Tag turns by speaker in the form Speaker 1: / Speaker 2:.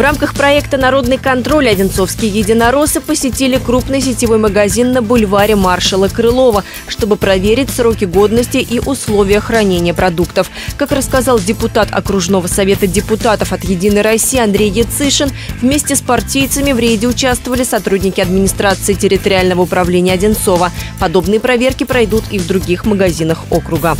Speaker 1: В рамках проекта «Народный контроль» одинцовские единороссы посетили крупный сетевой магазин на бульваре маршала Крылова, чтобы проверить сроки годности и условия хранения продуктов. Как рассказал депутат окружного совета депутатов от «Единой России» Андрей Яцишин, вместе с партийцами в рейде участвовали сотрудники администрации территориального управления Одинцова. Подобные проверки пройдут и в других магазинах округа.